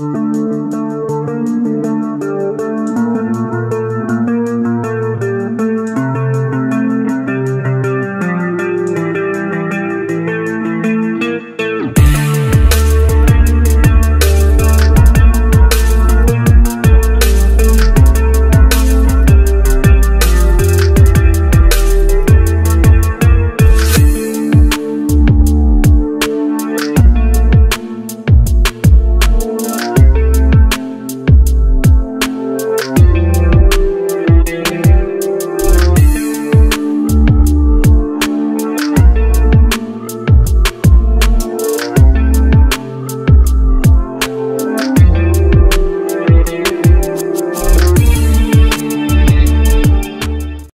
Música